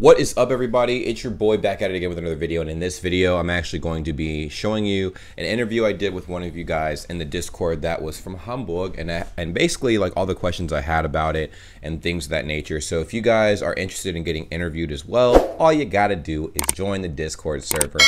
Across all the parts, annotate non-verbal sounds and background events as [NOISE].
What is up everybody? It's your boy back at it again with another video and in this video I'm actually going to be showing you an interview I did with one of you guys in the Discord that was from Hamburg and I, and basically like all the questions I had about it and things of that nature. So if you guys are interested in getting interviewed as well, all you gotta do is join the Discord server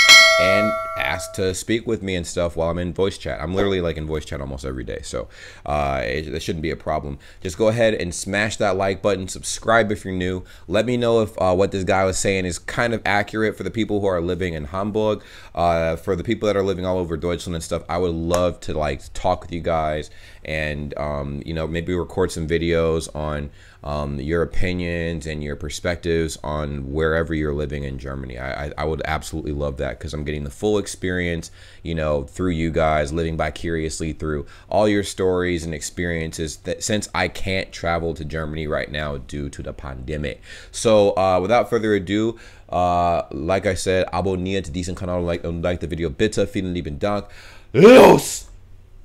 and ask to speak with me and stuff while I'm in voice chat. I'm literally like in voice chat almost every day, so uh, it, it shouldn't be a problem. Just go ahead and smash that like button, subscribe if you're new. Let me know if uh, what this guy was saying is kind of accurate for the people who are living in Hamburg. Uh, for the people that are living all over Deutschland and stuff, I would love to like talk with you guys and um, you know maybe record some videos on um, your opinions and your perspectives on wherever you're living in Germany. I, I, I would absolutely love that because I'm getting the full experience, you know, through you guys, living vicariously through all your stories and experiences that since I can't travel to Germany right now due to the pandemic. So uh, without further ado, uh, like I said, abonniert diesen Kanal like, und like the video. Bitte, vielen lieben Dank. Los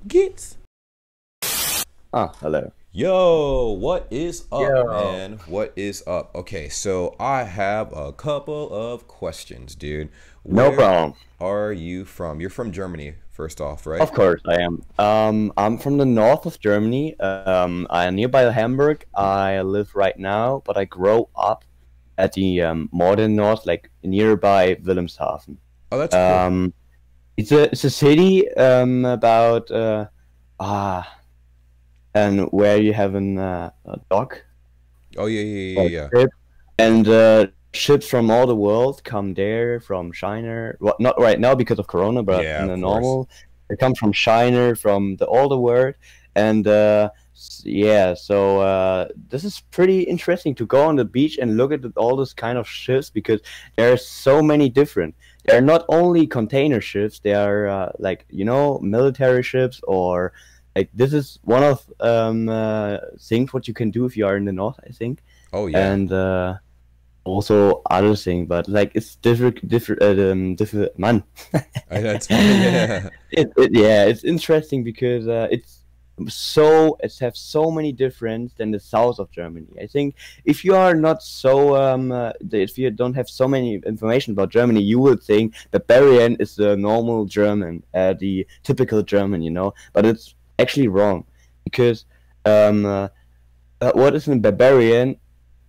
geht's! Ah, hello. Yo, what is up, Yo. man? What is up? Okay, so I have a couple of questions, dude. No problem. Are you from? You're from Germany, first off, right? Of course, I am. Um, I'm from the north of Germany. Um, I'm nearby Hamburg. I live right now, but I grow up at the um, modern north, like nearby Wilhelmshaven. Oh, that's cool. Um, it's a it's a city um about uh ah, and where you have an uh, a dock oh, yeah, yeah, yeah, yeah. ship, and uh, ships from all the world come there from China. Well, not right now because of Corona, but Yeah, in the normal, they come from China, from the all the world, and uh, yeah. So uh, this is pretty interesting to go on the beach and look at all this kind of ships because there are so many different. They're not only container ships; they are uh, like you know military ships or. Like this is one of um uh, things what you can do if you are in the north, I think Oh, yeah. and uh, also other thing, but like it's different, different, uh, um, different. Man, [LAUGHS] that's yeah. [LAUGHS] it, it, yeah, it's interesting because uh, it's so it has so many difference than the south of Germany. I think if you are not so um, uh, if you don't have so many information about Germany, you would think the Bavarian is the normal German, uh, the typical German, you know, but it's actually wrong because um, uh, uh, what is in Bavarian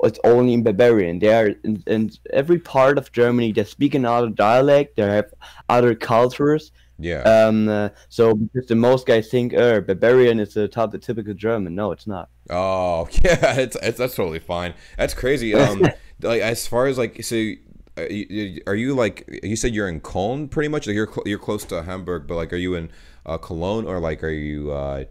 it's only in Bavarian. They are in, in every part of Germany. They speak another dialect. They have other cultures. yeah. Um, uh, so because the most guys think, "Er, Bavarian is the top, the typical German." No, it's not. Oh [LAUGHS] yeah, it's, it's that's totally fine. That's crazy. Um, [LAUGHS] like as far as like so, uh, you- you- are you like you said you're in Cologne pretty much? Like you're cl- you're close to Hamburg, but like are you in uh, Cologne or like are you uh,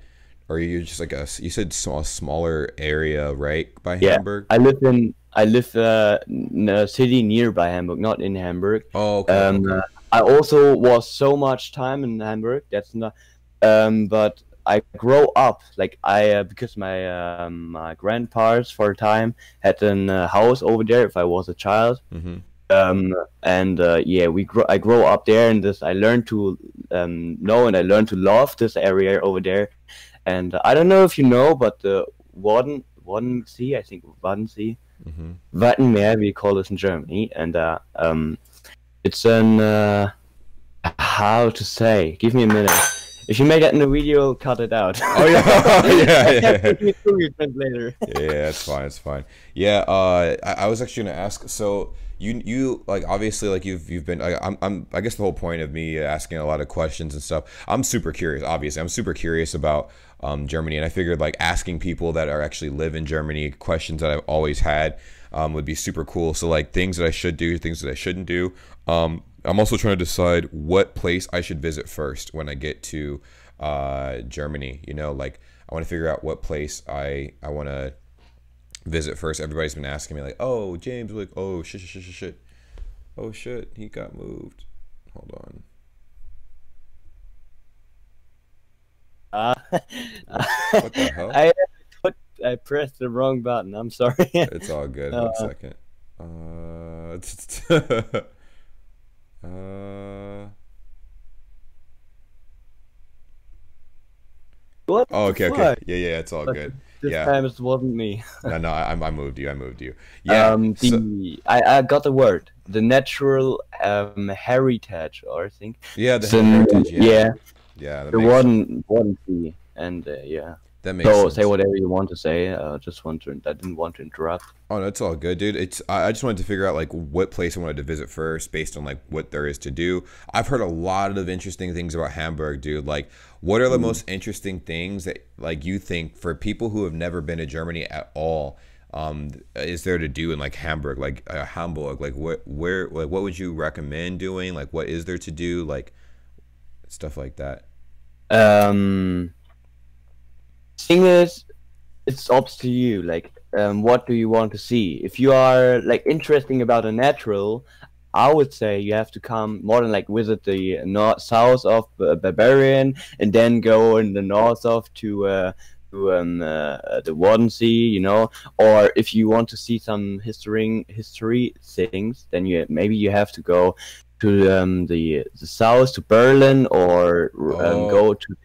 are you just like a you said small smaller area right by Yeah. Hamburg? I live in I live uh, in a city nearby Hamburg, not in Hamburg. oh okay. Um, okay. uh, I also was so much time in Hamburg. That's not. Um, but I grow up like I uh, because my um, my grandparents for a time had a uh, house over there. If I was a child, hmm um, and uh, yeah, we grow. I grow up there, and this I learned to um, know and I learned to love this area over there. And uh, I don't know if you know, but the Wadden Sea, I think Wadden Sea. hmm Wattenmeer, we call this in Germany, and uh, um, it's an uh, how to say? Give me a minute. If you make that in the video, cut it out. Oh yeah, [LAUGHS] [LAUGHS] yeah, yeah. Give me a Google translator. yeah, it's fine. It's fine. Yeah, uh, I, I was actually gonna ask. So you you like obviously like you've you've been. I, I'm I'm I guess the whole point of me asking a lot of questions and stuff. I'm super curious. Obviously, I'm super curious about um, Germany, and I figured like asking people that are actually live in Germany questions that I've always had um, would be super cool. So like things that I should do, things that I shouldn't do. Um, I'm also trying to decide what place I should visit first when I get to uh, Germany. You know, like I want to figure out what place I I want to visit first. Everybody's been asking me like, "Oh, James, like, oh shit, shit, shit, shit, oh shit, he got moved." Hold on. Uh, [LAUGHS] What the hell? I put I pressed the wrong button. I'm sorry. It's all good. One Uh, second. Uh, [LAUGHS] uh. what? Oh, okay, okay. Yeah, yeah, it's all good. This yeah. time it wasn't me. no, no, I, I moved you. I moved you. [LAUGHS] Yeah. Um, the so- I, I got the word. The natural um heritage, or I think. yeah. The So, heritage. Yeah. yeah, Yeah. the one one and uh, yeah. That makes So sense. say whatever you want to say. Uh, just want to. I didn't want to interrupt. Oh, that's all good, dude. It's I I just wanted to figure out like what place I wanted to visit first, based on like what there is to do. I've heard a lot of interesting things about Hamburg, dude. Like, what are the most interesting things that like you think for people who have never been to Germany at all? Um, is there to do in like Hamburg, like uh, Hamburg? Like, what where like what would you recommend doing? Like, what is there to do? Like, stuff like that. Um, thing is, it's up to you. Like, um, what do you want to see? If you are like interesting about a natural, I would say you have to come more than like visit the north south of uh, Barbarian and then go in the north of to. Uh, to um, uh, the Wadden Sea, you know, or if you want to see some history history things, then you maybe you have to go to um, the the south to Berlin or um, Oh. go to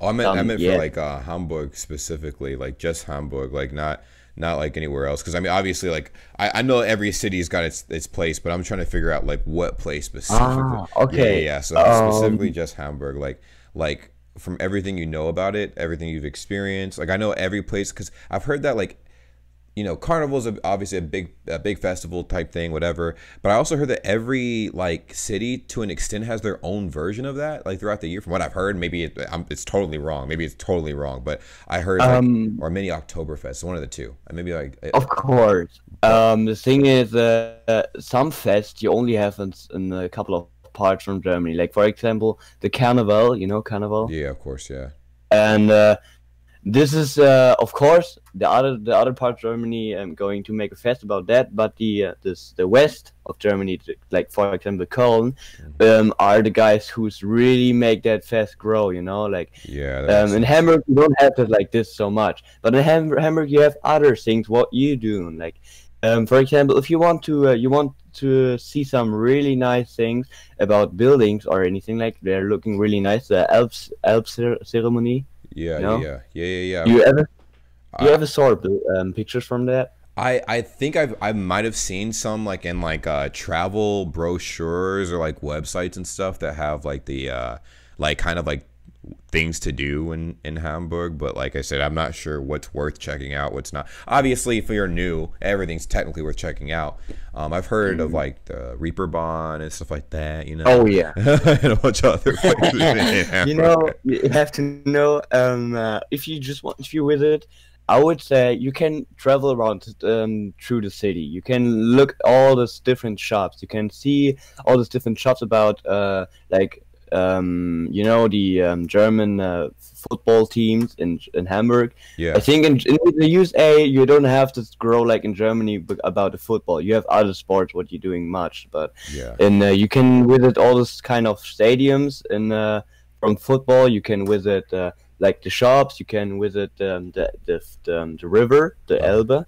Oh, I meant I Um, meant yeah. for like uh, Hamburg specifically, like just Hamburg, like not not like anywhere else. Because I mean, obviously, like I, I know every city's got its its place, but I'm trying to figure out like what place specifically. Ah, okay. yeah, yeah. So Um, specifically just Hamburg, like like from everything you know about it, everything you've experienced. Like I know every place because I've heard that like you know carnival's obviously a big a big festival type thing whatever but i also heard that every like city to an extent has their own version of that like throughout the year from what i've heard maybe it, I'm, it's totally wrong maybe it's totally wrong but i heard like, Um, or mini oktoberfest one of the two maybe like it- Of course. Um, the thing is, uh, uh, some fest you only have in, in a couple of parts from Germany. Like for example, the Carnival. You know Carnival. yeah of course yeah And uh, this is, uh, of course, the other the other part of Germany. I'm going to make a fest about that. But the uh, this the west of Germany, like for example Köln, um, are the guys who's really make that fest grow. You know, like yeah um, in. Hamburg, you don't have it like this so much. But in Ham- Hamburg, you have other things. What you do, like, um, for example, if you want to, uh, you want to see some really nice things about buildings or anything like they're looking really nice. The Alps Alps cer- ceremony. Yeah no? yeah yeah yeah yeah You ever you I- ever saw um, pictures from that? I, I think I've I might have seen some like in like uh travel brochures or like websites and stuff that have like the uh like kind of like things to do in in Hamburg but like I said I'm not sure what's worth checking out what's not obviously if you're new everything's technically worth checking out um I've heard of like the Reeperbahn and stuff like that you know Oh yeah. [LAUGHS] and a bunch of other places [LAUGHS] in you know, you have to know um, uh, if you just want if you visit. I would say you can travel around um, through the city. You can look all these different shops. You can see all these different shops about uh, like um, you know the um, German uh, football teams in in Hamburg. yeah I think in, in the USA you don't have to grow like in Germany about the football. You have other sports what you're doing much, but yeah and uh, you can visit all this kind of stadiums and uh, from football you can visit uh, like the shops you can visit um, the, the, the, um, the river the Oh. elbe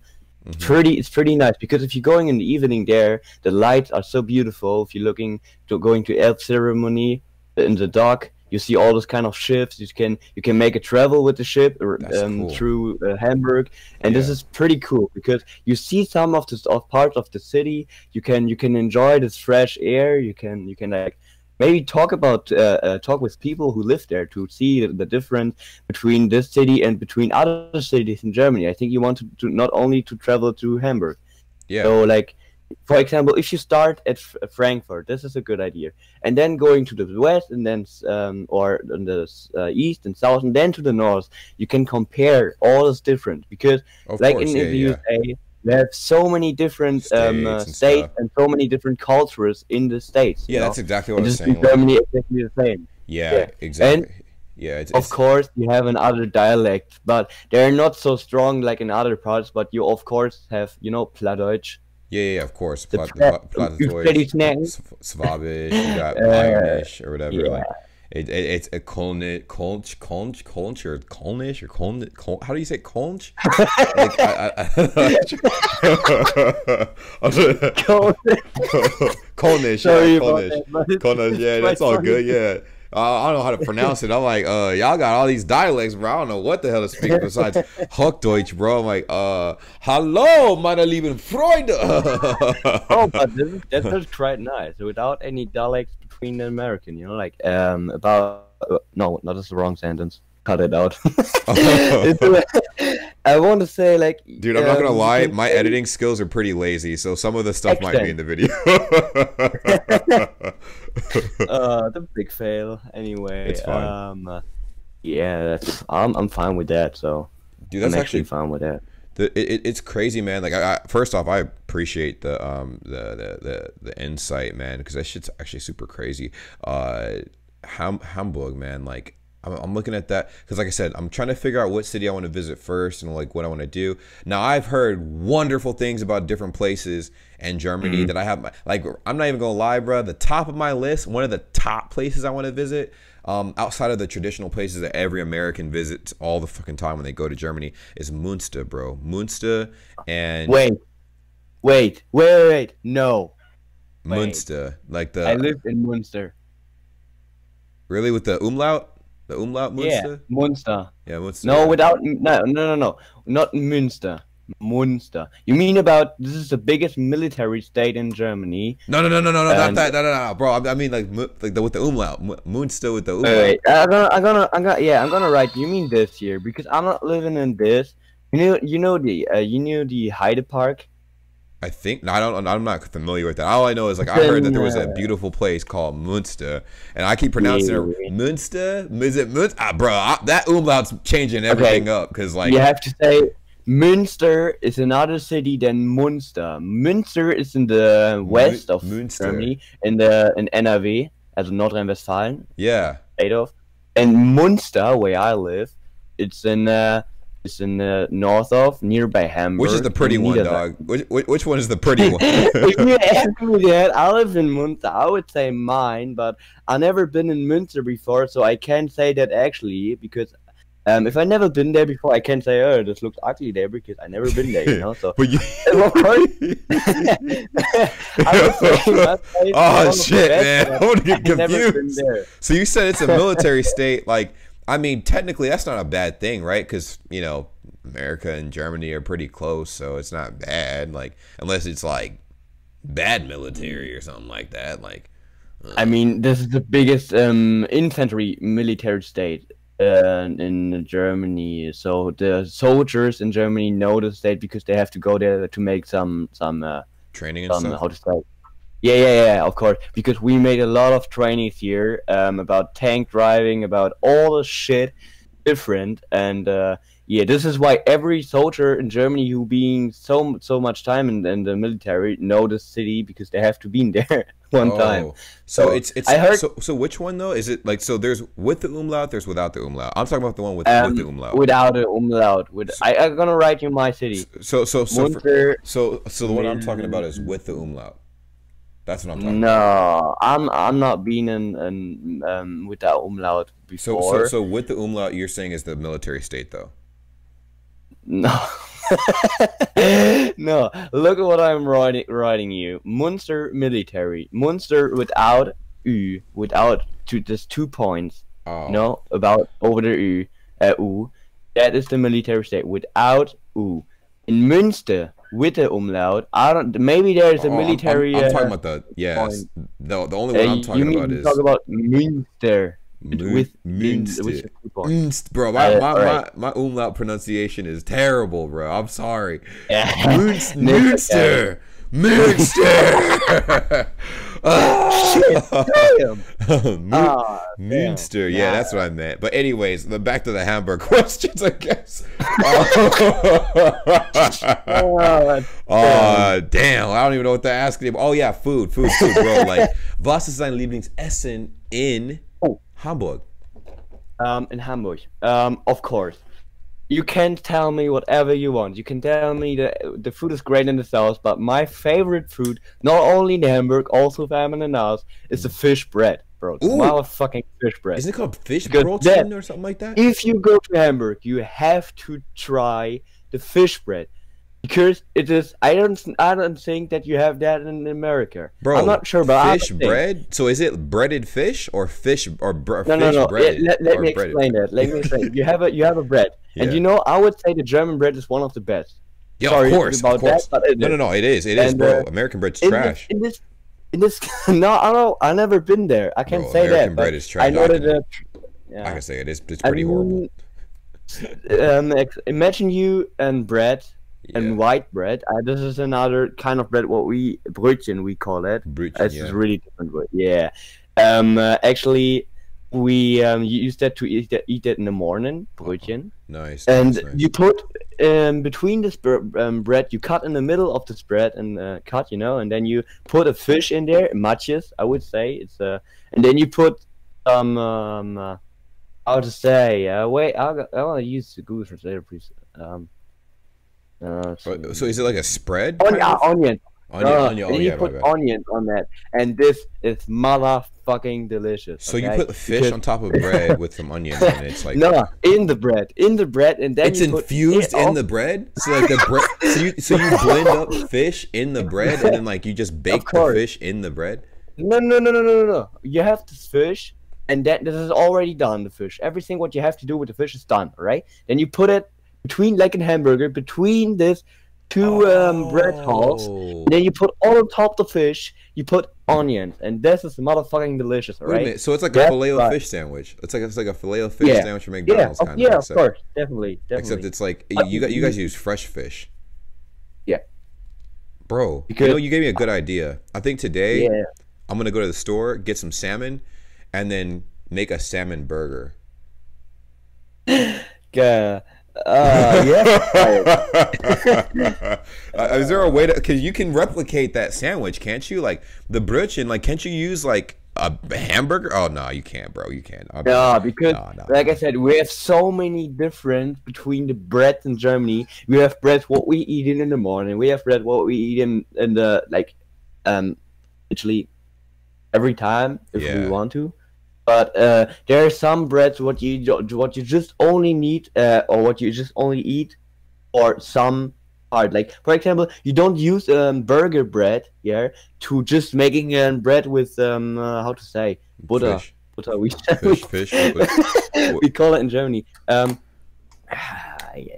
Mhm. pretty it's pretty nice because if you're going in the evening there the lights are so beautiful if you're looking to going to Elbphilharmonie in the dock you see all those kind of ships you can you can make a travel with the ship um, cool. through uh, hamburg and this is pretty cool because you see some of the of parts of the city you can you can enjoy this fresh air you can you can like maybe talk about uh, uh, talk with people who live there to see the, the difference between this city and between other cities in germany. I think you want to, to not only to travel to hamburg. Yeah. So like for example if you start at F- frankfurt this is a good idea and then going to the west and then um, or in the uh, east and south and then to the north you can compare all is different because of like course in, yeah the yeah USA, we have so many different um, uh, States and states and so many different cultures in the states. yeah know? that's exactly what and I was just in saying like, Germany, exactly the same. yeah, yeah. exactly yeah it's, Of it's course, you have another dialect, but they're not so strong like in other parts. But you, of course, have you know Plattdeutsch. Yeah, yeah, yeah, of course. The Pla- Plat- Plattdeutsch, Plattdeutsch, Sv- Swabish, you got [LAUGHS] Uh, or whatever. yeah. Like, it, it, it's a Kolnish, Kolnish, Kolnish, Kolnish, or Kolnish, or Kolnish, Kol- how do you say Kolnish? like, I, I, Kolnish, [LAUGHS] [LAUGHS] Sorry yeah, Kolnish. that, but it's- Kolnish, yeah, that's all good, yeah. Uh, I don't know how to pronounce it. I'm like, uh, y'all got all these dialects, bro. I don't know what the hell to speak besides [LAUGHS] Hochdeutsch, bro. I'm like, uh, hello, meine lieben Freunde. oh, but [LAUGHS] this is, that is quite nice without any dialects between the American. You know, like um about uh, no, not that's the wrong sentence. Cut it out. [LAUGHS] I want to say like, dude, I'm um, not gonna um, lie. My editing skills are pretty lazy, so some of the stuff Excellent. might be in the video. [LAUGHS] [LAUGHS] uh, the big fail. Anyway, it's fine. Um, yeah, that's, I'm I'm fine with that. So, dude, that's I'm actually, actually fine with that. The, it, it's crazy, man. Like, I, I, first off, I appreciate the um the the the, the insight, man, because that shit's actually super crazy. Uh, Ham- Hamburg, man, like I'm, I'm looking at that because, like I said, I'm trying to figure out what city I want to visit first and like what I want to do. Now, I've heard wonderful things about different places in Germany mm-hmm. that I have. Like, I'm not even gonna lie, bro. The top of my list, one of the top places I want to visit, um, outside of the traditional places that every American visits all the fucking time when they go to Germany, is Munster, bro. Munster and wait, wait, wait, wait, no, Munster, like the I lived in Munster. Really, with the umlaut? The umlaut Munster? Yeah, Munster. Yeah, Munster. No, without no, no, no, no, not Münster. Munster. You mean about this is the biggest military state in Germany? No, no, no, no, no, no, not that, no, no, no, bro. I mean like like the, with the umlaut, Munster with the umlaut. Wait, I'm gonna, I'm gonna, I'm gonna, yeah, I'm gonna write. You mean this here because I'm not living in this. You know, you know the, uh, you know the Heide Park. I think no, I don't. I'm not familiar with that. All I know is like I heard that there was a beautiful place called Munster, and I keep pronouncing yeah. it Munster. Is it Munster? Ah, bro, I, that umlaut's changing everything okay. up because like you have to say Münster is another city than Munster. Münster is in the west of Münster. Germany, in the in NRW, as Nordrhein-Westfalen. Yeah. State of, and Munster, where I live, it's in. Uh, it's in the north of nearby Hamburg. Which is the pretty one, dog? Which, which one is the pretty [LAUGHS] one? if you ask me that, I live in Munster. I would say mine, but I've never been in Münster before, so I can't say that actually because um, if I never been there before, I can't say, "Oh, this looks ugly there," because I never been there, you know. So, [LAUGHS] but you... of course, [LAUGHS] oh shit, man! I'm gonna get confused. So you said it's a military state, like I mean, technically, that's not a bad thing, right? Because you know, America and Germany are pretty close, so it's not bad. Like, unless it's like bad military or something like that. Like, uh, I mean, this is the biggest um, infantry military state uh, in Germany. So the soldiers in Germany know the state because they have to go there to make some some uh, training and some, stuff. How to say? Yeah, yeah, yeah, of course. Because we made a lot of trainings here um, about tank driving, about all the shit different. And uh, yeah, this is why every soldier in Germany who being so so much time in, in the military know the city because they have to be in there [LAUGHS] one oh, time. So, so, it's it's I heard so, so which one though? Is it like so there's with the umlaut, there's without the umlaut. I'm talking about the one with, um, with the umlaut. Without the umlaut. With I, I'm gonna write you my city. So so so for, so so the one I'm talking about is with the umlaut. That's what I'm talking no, about. I'm I'm not being in, in um, with that umlaut before. So, so so with the umlaut, you're saying is the military state though. No. [LAUGHS] no, look at what I'm writing writing you. Munster military. Munster without U, without two, just two points. Oh. Know, about over the U, uh, U. That is the military state without U. In Münster, with the umlaut. I don't. Maybe there's a oh, military. I'm, I'm, I'm talking uh, about the yes. The the only one uh, I'm talking about is talk about Münster. with Münster. With Münster. Bro, my, uh, my, right. my, my, umlaut pronunciation is terrible, bro. I'm sorry. [LAUGHS] Münster. Münster. [LAUGHS] Shit, damn. [LAUGHS] oh, Munster, yeah, yeah, that's what I meant. But anyways, the back to the Hamburg [LAUGHS] questions, I guess. [LAUGHS] oh, oh damn. I don't even know what to ask him. Oh yeah, food, food, food, bro. Like, was ist dein Lieblingsessen in oh. Hamburg? Um, in Hamburg, um, of course you can tell me whatever you want. You can tell me that the food is great in the south, but my favorite food, not only in Hamburg, also famine in the north, is the fish bread, bro. Motherfucking fish bread. Is it called fish protein or something like that? If you go to Hamburg, you have to try the fish bread. because it is. I don't. I don't think that you have that in America. Bro, I'm not sure, but fish don't think. bread. So is it breaded fish or fish or br- No, fish no, no. breaded? Let, let me breaded? explain that. Let me explain. [LAUGHS] you have a you have a bread, and you know I would say the German bread is one of the best. Yeah, Sorry of course, about of course. that, no, no, no. It is. It is, And, bro. uh, American bread's In trash. This, in this, in this. [LAUGHS] No, I don't. I never been there. I can't Bro, say American that. bread is trash. I know I that. can- Uh, I can say it is. It's pretty horrible. [LAUGHS] Um, imagine you and bread Yeah. and white bread. Uh, this is another kind of bread. What we Brötchen we call it. Brötchen, It's yeah. really different word. Yeah. Um. uh, actually, we um use that to eat that, eat that in the morning. Brötchen. Nice. And nice, nice. you put um, between this um, bread, you cut in the middle of this bread and uh, cut, you know, and then you put a fish in there, Matjes, I would say. It's uh, and then you put some um, uh, how to say? Uh, wait, I'll, I want to use the Google Translator, please. Um, uh, Oh, So is it like a spread? on, kind of? onion. Onion, Uh, onion. and Oh, you yeah, put bad. onion on that, and this is motherfucking delicious. So you put the fish Because- on top of bread with some onions, and it's like no in the bread, in the bread, and then it's you put infused it in all- the bread. So like the bread, so you so you blend up [LAUGHS] fish in the bread, and then like you just bake the fish in the bread. No, no, no, no, no, no, no. You have this fish, and that this is already done. The fish, everything what you have to do with the fish is done, right? Then you put it between like a hamburger between this two um, bread halls. Oh. Then you put all on top the fish. You put onions, and this is motherfucking delicious, Wait a right? minute. So it's like a filet right. fish sandwich. It's like it's like a filet fish Yeah. sandwich from Yeah, McDonald's of, kind yeah, of. of course, definitely, definitely. except it's like you, got you guys use fresh fish. Yeah. Bro, Because- you know you gave me a good idea. I think today yeah. I'm gonna go to the store, get some salmon, and then make a salmon burger. Uh, uh, yeah. [LAUGHS] uh, is there a way to? Because you can replicate that sandwich, can't you? Like the brötchen, like can't you use like a hamburger? Oh no, you can't, bro. You can't. I'm- Yeah, because No, no, like I said, we have so many different between the bread in Germany. We have bread what we eat in, in the morning. We have bread what we eat in in the like, um, literally every time if Yeah. we want to. But uh, there are some breads what you what you just only need uh, or what you just only eat or some part. Like for example, you don't use um, burger bread, yeah, to just making um, bread with um uh, how to say butter. Fish, Butter. We fish, fish. [LAUGHS] [LAUGHS] we call it in Germany. Um, [SIGHS] yeah,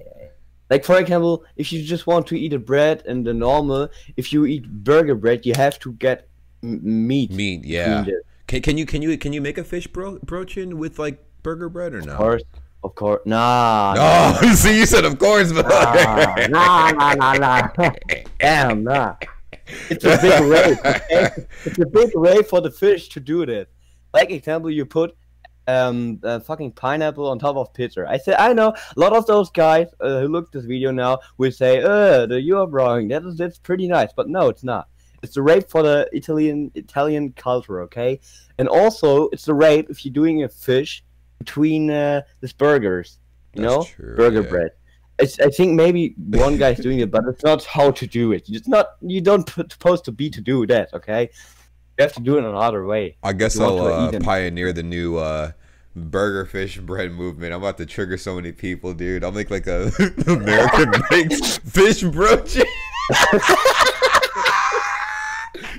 like for example, if you just want to eat a bread and the normal, if you eat burger bread, you have to get m- meat. Meat, yeah. the- Can, can you can you can you make a fish bro brochin with like burger bread or no? Of course, of course. Nah. No, [LAUGHS] see, you said of course, but Nah, nah, nah, nah, nah. [LAUGHS] Damn, nah. It's a big way. Okay? It's a big way for the fish to do that. Like example, you put um uh, fucking pineapple on top of pizza. I said I know a lot of those guys uh, who look this video now will say, "Uh, you are wrong. That is that's pretty nice," but no, it's not. It's the rape for the Italian Italian culture, okay? And also, it's the rape if you're doing a fish between uh, these burgers, you That's know, true, burger yeah. bread. It's, I think maybe one guy's doing it, but it's not how to do it. It's not you don't put, supposed to be to do that, okay? You have to do it another way. I guess I'll uh, pioneer the new uh, burger fish bread movement. I'm about to trigger so many people, dude. I'll make like a [LAUGHS] American baked [LAUGHS] fish brochin. [LAUGHS]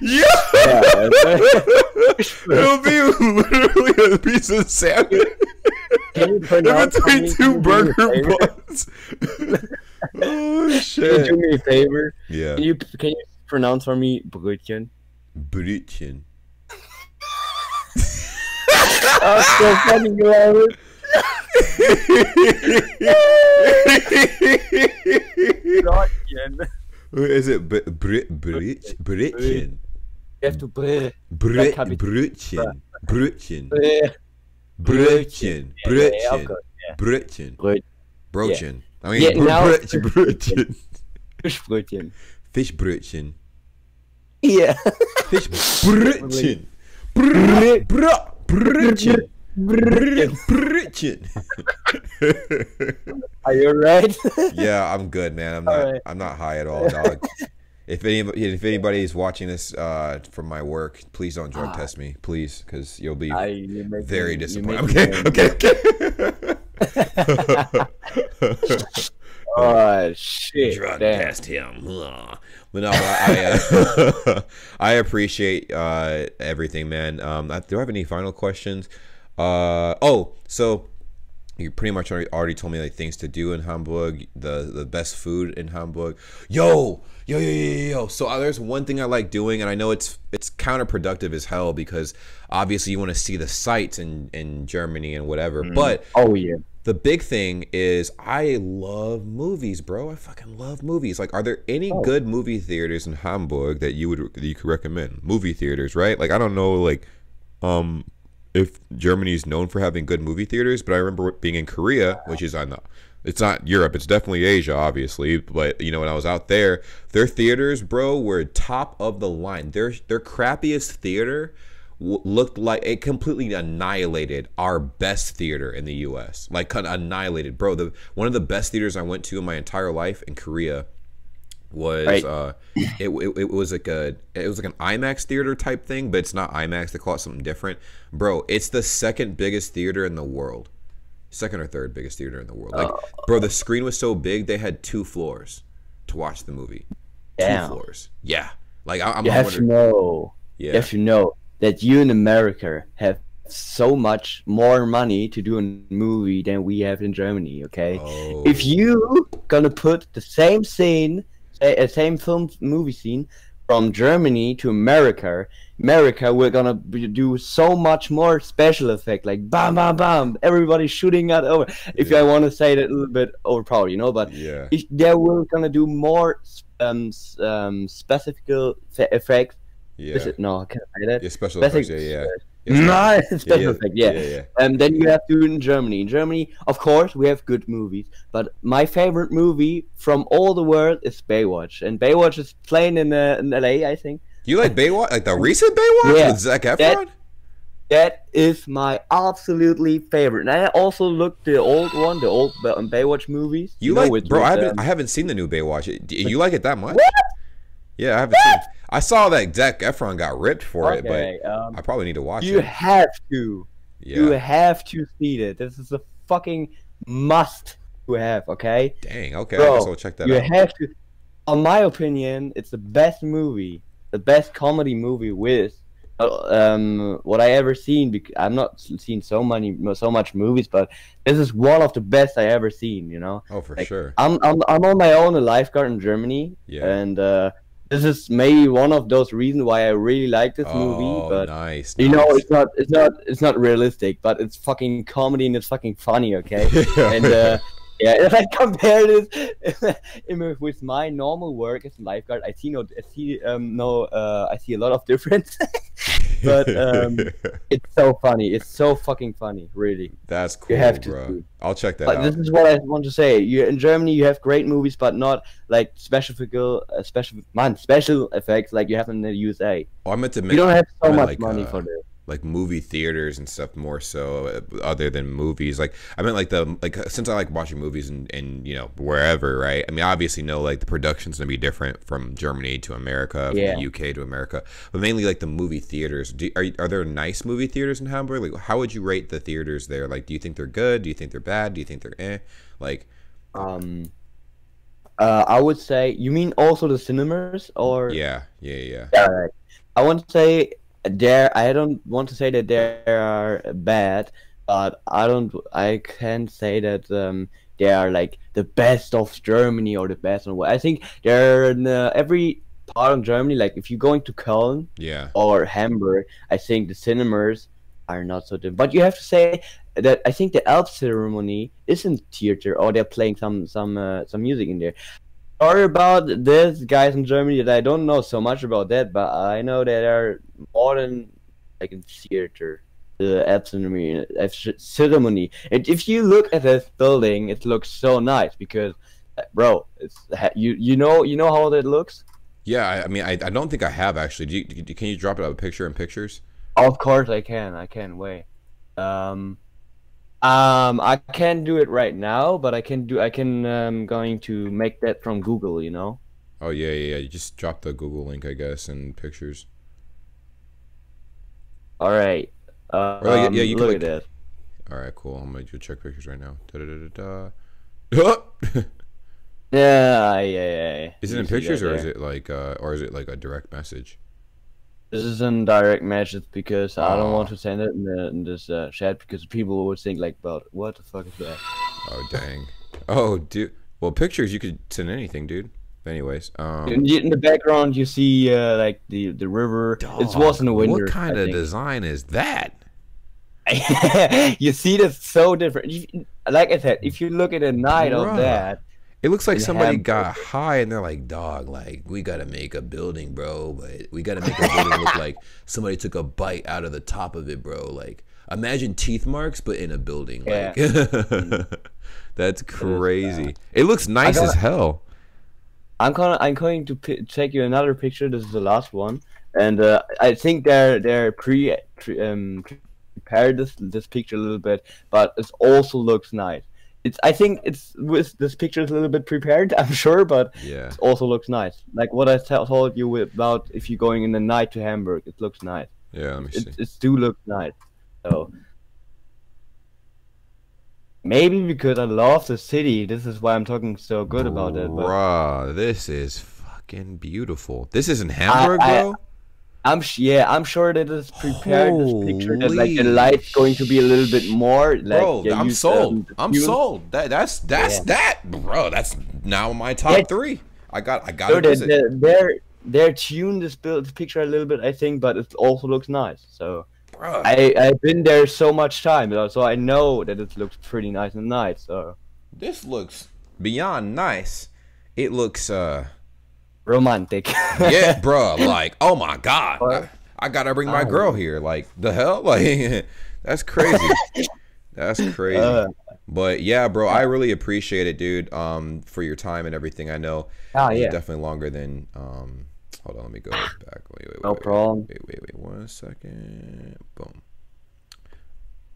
yeah. Yeah, It'll be literally a piece of salmon Can you in [LAUGHS] pronounce between me? two Can you do me a burger favor? buns. [LAUGHS] oh Can you shit! do me a favor? Yeah, Can you can you pronounce for me Brötchen? brötchen. Oh, [LAUGHS] so fucking hilarious. Brötchen. Is it br- br- brötch- brötchen? You have to brr. Brr. Yeah, yeah, of Brötchen. course, yeah. Brötchen. Brötchen. I mean, Yeah, now- brötchen. Brötchen. Fischbrötchen. Fischbrötchen. Yeah. Fischbrötchen. Brö- brö- Brötchen. Brötchen. Are you alright? [LAUGHS] yeah, I'm good, man. I'm not. Alright. I'm not high at all, dog. [LAUGHS] If anybody, if anybody's watching this uh, from my work, please don't drug Ah. test me, please, because you'll be I, very me- disappointed. Okay, okay, okay. Oh shit. Drug damn. test him. Ugh. But no, I uh, [LAUGHS] I appreciate uh, everything, man. Um, I- do I have any final questions? Uh, oh, so you pretty much already, already told me like things to do in Hamburg, the the best food in Hamburg. Yo, yo, yo, yo, yo. yo. So uh, there's one thing I like doing, and I know it's it's counterproductive as hell because obviously you want to see the sights in in Germany and whatever, but Oh yeah. the big thing is I love movies, bro. I fucking love movies. Like, are there any Oh. good movie theaters in Hamburg that you would that you could recommend? Movie theaters, right? Like, I don't know, like, um, if Germany is known for having good movie theaters, but I remember being in Korea, which is on the, it's not Europe, it's definitely Asia, obviously. But you know, when I was out there, their theaters, bro, were top of the line. Their their crappiest theater w- looked like it completely annihilated our best theater in the U.S. Like kind of annihilated, bro. The one of the best theaters I went to in my entire life in Korea was Right. uh it, it, it was like a it was like an IMAX theater type thing, but it's not IMAX. They call it something different, bro. It's the second biggest theater in the world, second or third biggest theater in the world. Like, oh. bro, the screen was so big they had two floors to watch the movie. Damn. Two floors. Yeah. Like I, I'm You have to know. Yeah. You have to know that you in America have so much more money to do a movie than we have in Germany. Okay. Oh. If you gonna put the same scene, a same film movie scene from Germany to America, America we're gonna do so much more special effect, like bam, bam, bam, everybody shooting at over. If Yeah. I want to say it a little bit overpowered, you know, but yeah. if they were gonna do more um um specific effects. Yeah. Is it no? Can I say that? Yeah. Special Specific- effects. Yeah. Yeah. Yeah. Nice Yeah, special yeah, effect, yeah. Yeah. Yeah. And then you have to in Germany. In Germany, of course, we have good movies, but my favorite movie from all the world is Baywatch, and Baywatch is playing in uh, in LA, I think. You like [LAUGHS] Baywatch? Like the recent Baywatch Yeah. with Zac Efron? That- That is my absolutely favorite. And I also looked the old one, the old Ba- Baywatch movies. You, know, like, with- bro? with, I haven't, um, I haven't seen the new Baywatch. Do you like it that much? Yeah, I haven't seen. It. I saw that Zac Efron got ripped for it, but um, I probably need to watch you it. You have to. You have to see it. This is a fucking must to have. Okay. Dang. Okay. I Bro, guess I'll check that you out. have to. On my opinion, it's the best movie, the best comedy movie with uh, um what I ever seen. Bec- I'm not seen so many, so much movies, but this is one of the best I ever seen. You know, oh, for like, sure. I'm I'm I'm on my own a lifeguard in Germany, Yeah. and uh, this is maybe one of those reasons why I really like this oh, movie. But nice. you know, it's not it's not it's not realistic, but it's fucking comedy and it's fucking funny. Okay [LAUGHS] and uh, yeah, [LAUGHS] if I compare this [LAUGHS] with my normal work as a lifeguard, I see no, I see um no, uh, I see a lot of difference. [LAUGHS] but, um, it's so funny. It's so fucking funny, really. that's cool, you have to bro. see. I'll check that But out. this is what I want to say. You in Germany, you have great movies, but not like special figure, uh, special man, special effects like you have in the USA. oh, I meant to Make, You don't have so much like, money uh, for this. Like movie theaters and stuff more so uh, other than movies. Like i meant like the like uh, since i like watching movies and and you know wherever right? I mean obviously know like the production's gonna be different from germany to america from Yeah. the uk to america. But mainly like the movie theaters. Do, are, are there nice movie theaters in hamburg? Like how would you rate the theaters there? Like do you think they're good? Do you think they're bad? Do you think they're eh? Like Um, uh, I would say you mean also the cinemas or? Yeah yeah yeah. Yeah. I want to say there. I don't want to say that they are bad, but I don't. I can't say that um, they are like the best of Germany or the best. I think they're in uh, every part of Germany. Like if you're going to Köln yeah or Hamburg, I think the cinemas are not so different. But you have to say that I think the Elbphilharmonie isn't theater, or they're playing some some uh, some music in there. Sorry about this, guys in Germany. That I don't know so much about that, but I know that there are more than like in theater. The Elbphilharmonie, uh, ceremony. And if you look at this building, it looks so nice because, uh, bro, it's you you know you know how that looks. yeah i, I mean I, I don't think i have actually do you, do- can you drop it up a picture in pictures Of course I can. I can't wait. Um, um, I can't do it right now, but I can do. I can. Um, going to make that from Google. You know. oh yeah yeah yeah you just drop the google link i guess and pictures All right. Um, Or, like, yeah, you look like- at this. All right, cool. I'm gonna go check pictures right now. Da da da da da. [LAUGHS] Yeah, yeah, yeah. Is it in pictures or is it like uh or is it like a direct message? This is in direct message because I don't want to send it in, the, in this uh, chat because people would think like, "About what the fuck is that?" Oh dang. Oh dude. Well, pictures you could send anything, dude. Anyways, um In, the- in the background, you see uh, like the the river. it was in the dog, winter. What kind I of think. design is that? [LAUGHS] you see, that's so different. Like I said, if you look at a night of that, It looks like somebody got high and they're like, "Dog, like we gotta make a building, bro. But we gotta make a building look like [LAUGHS] somebody took a bite out of the top of it, bro. Like imagine teeth marks, but in a building. Like [LAUGHS] that's crazy. It looks nice got- as hell. I'm gonna I'm going to pi take you another picture. This is the last one, and uh, I think they're they're pre, pre um prepared this this picture a little bit, but it also looks nice. It's I think it's with this picture is a little bit prepared. [LAUGHS] I'm sure, but Yeah. it also looks nice. Like what I told you about if you're going in the night to Hamburg, it looks nice. Yeah. Let me see. It it do look nice. So maybe because I love the city, this is why I'm talking so good about it. But Bruh, this is fucking beautiful. This is in Hamburg, I- bro. I'm yeah, I'm sure that it's prepared this picture that like the Holy light's going to be a little bit more. Like, Bro, yeah, I'm sold. the I'm sold. That that's that's Yeah. that, bro. That's now my top Yeah. three. I got I got So to they, visit. they, they're they're tuned this build this picture a little bit, I think, but it also looks nice. So. I I've been there so much time, so I know that it looks pretty nice and nice. So this looks beyond nice. It looks uh romantic. yeah, [LAUGHS] bro. Like oh my god? I, I gotta bring my Oh. girl here. Like the hell, [LAUGHS] like that's crazy. that's [LAUGHS] crazy. Uh, but yeah, bro, I really appreciate it, dude. Um, for your time and everything. I know was yeah, definitely longer than um. Hold on, let me go back. Wait, wait, wait, no problem. Wait, wait, wait, one second. Boom.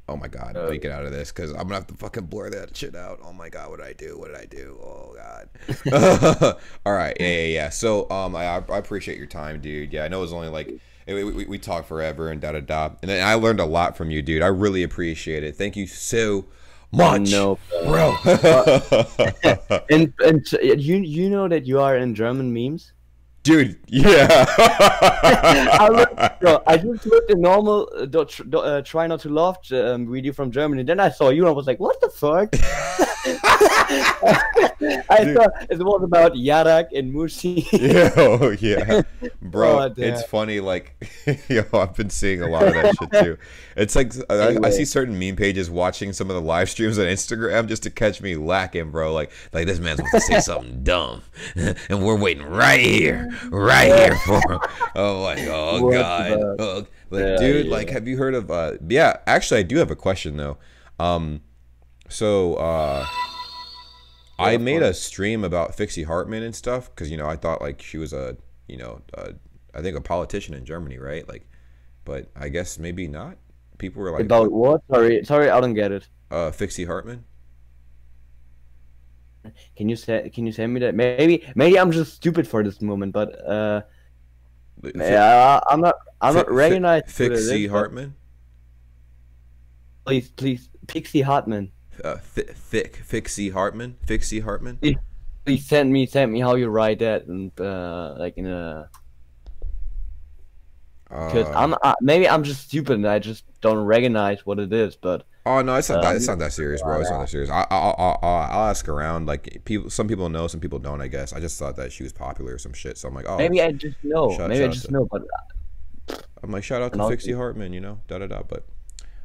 Oh my god, Uh, get out of this because I'm gonna have to fucking blur that shit out. Oh my god, what did I do? What did I do? Oh god. [LAUGHS] All right, yeah, yeah, yeah. So, um, I, I appreciate your time, dude. Yeah, I know it was only like we, we, we talked forever and da da da, and then I learned a lot from you, dude. I really appreciate it. Thank you so much, No, bro. [LAUGHS] and and uh, you you know that you are in German memes. dude, yeah. [LAUGHS] I, looked, bro, I just looked at normal uh, do, uh, try not to laugh um, video from Germany. Then I saw you and I was like, what the fuck? [LAUGHS] I Dude. thought it was about Yarak and Musi. [LAUGHS] Oh, yeah, bro. Oh, it's funny. Like, [LAUGHS] yo, I've been seeing a lot of that shit too. It's like I, I see certain meme pages watching some of the live streams on Instagram just to catch me lacking, bro. Like, like this man's about to say something dumb, and we're waiting right here, right here for him. Oh my, oh god. The- Oh, but Yeah, dude, yeah. like, have you heard of? uh Yeah, actually, I do have a question though. Um, so uh. I made a stream about Fixie Hartman and stuff because you know I thought like she was a you know a, I think a politician in Germany, right? Like, but I guess maybe not. People were like, about what? Sorry, sorry, I don't get it. uh, Fixie Hartman. Can you say? Can you send me that? Maybe, maybe I'm just stupid for this moment, but uh, yeah, I- I'm not. I'm not recognized. Fixie Hartman. Please, please, Pixie Hartman. Uh, fi- Fick Fixie Hartman. Fixie Hartman. Please send me, send me how you write that, and uh, like in a. Because Uh, I'm uh, maybe I'm just stupid and I just don't recognize what it is, but Oh no, it's not that. Um, It's not that serious, bro. It's not that serious. I, I, I, I, I'll ask around. Like people, some people know, some people don't. I guess. I just thought that she was popular or some shit. So I'm like, oh, maybe I just know. shout- maybe I shout out just to- know, but I'm like, shout out to Fixie Hartman, you know, da da da. But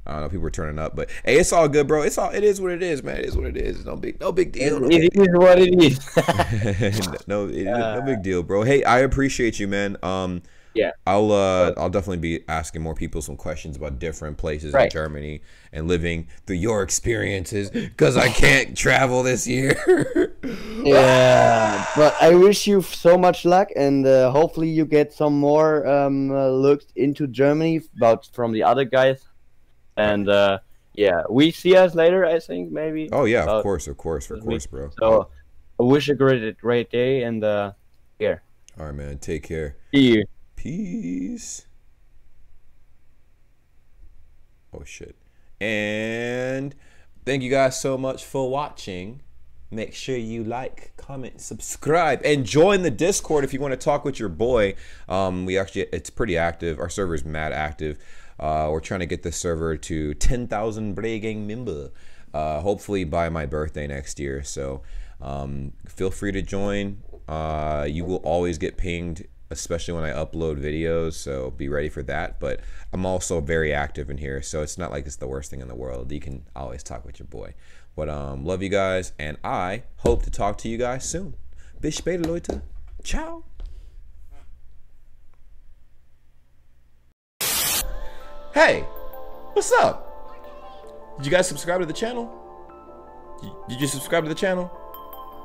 I don't know, people were turning up. But hey, it's all good, bro. It's all it is what it is, man. It is what it is. No big, no big deal. No, it is what it is. [LAUGHS] no, it- Uh, no big [LAUGHS] deal, bro. Hey, I appreciate you, man. Um, Yeah. I'll uh, I'll definitely be asking more people some questions about different places in Germany and living through your experiences because I can't travel this year. [LAUGHS] yeah, but I wish you so much luck, and uh, hopefully you get some more um, uh, looks into Germany about from the other guys, and uh, yeah, we see us later. I think maybe. oh yeah, of course, of course, of course, bro. So I wish you a great, great day, and uh, here, All right, man. Take care. see you. Peace. Oh shit. And thank you guys so much for watching Make sure you like, comment, subscribe, and join the Discord if you want to talk with your boy. Um, we actually, it's pretty active. Our server is mad active. Uh, we're trying to get the server to 10,000 Braygang member, uh, hopefully by my birthday next year. So um, feel free to join. Uh, you will always get pinged especially when I upload videos. So be ready for that. But I'm also very active in here, so it's not like it's the worst thing in the world. You can always talk with your boy. But um, love you guys, and I hope to talk to you guys soon. Bis später, Leute. Ciao. Hey, what's up? Did you guys subscribe to the channel? Did you subscribe to the channel?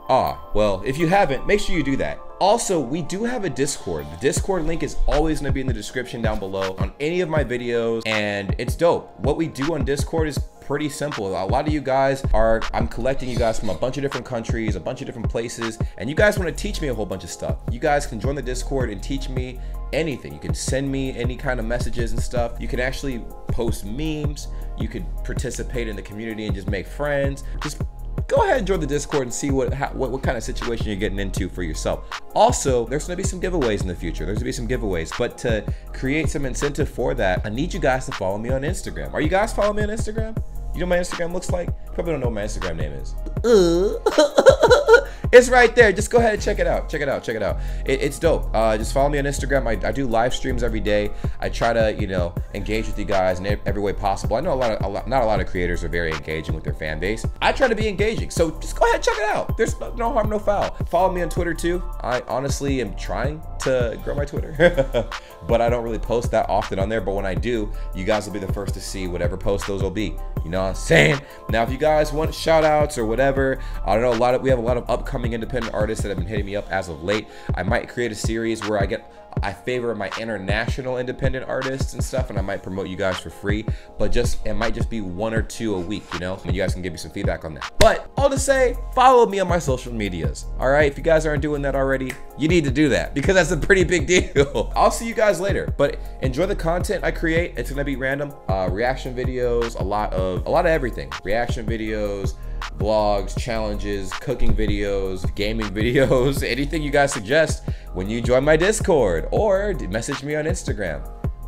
Ah, well, if you haven't, make sure you do that. Also, we do have a Discord. The Discord link is always to be in the description down below on any of my videos, and it's dope. What we do on Discord is pretty simple. A lot of you guys are, I'm collecting you guys from a bunch of different countries, a bunch of different places, and you guys want to teach me a whole bunch of stuff. You guys can join the Discord and teach me anything. You can send me any kind of messages and stuff. You can actually post memes. You could participate in the community and just make friends. Just go ahead and join the Discord and see what, how, what what kind of situation you're getting into for yourself. Also, there's gonna be some giveaways in the future. There's gonna be some giveaways, but to create some incentive for that, I need you guys to follow me on Instagram. Are you guys following me on Instagram? You know my Instagram looks like? Probably don't know what my Instagram name is. Uh, [LAUGHS] it's right there. Just go ahead and check it out. Check it out. Check it out. It, it's dope. Uh, just follow me on Instagram. I, I, do live streams every day. I try to, you know, engage with you guys in every way possible. I know a lot of, a lot, not a lot of creators are very engaging with their fan base. I try to be engaging. So just go ahead and check it out. There's no, no harm, no foul. Follow me on Twitter too. I honestly am trying to grow my Twitter, [LAUGHS] but I don't really post that often on there. But when I do, you guys will be the first to see whatever post those will be. You know what I'm saying? Now, if you guys want shout outs or whatever, I don't know, a lot of, we have a lot of upcoming independent artists that have been hitting me up as of late. I might create a series where I get I favor my international independent artists and stuff, and I might promote you guys for free. But just it might just be one or two a week, you know. And you guys can give me some feedback on that. But all to say, follow me on my social medias. All right, if you guys aren't doing that already, you need to do that because that's a pretty big deal. [LAUGHS] I'll see you guys later. But enjoy the content I create. It's gonna be random uh, reaction videos, a lot of a lot of everything. Reaction videos vlogs, challenges, cooking videos, gaming [LAUGHS] videos, anything you guys suggest when you join my Discord or message me on Instagram.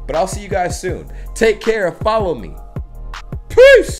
But I'll see you guys soon. Take care. Follow me. Peace.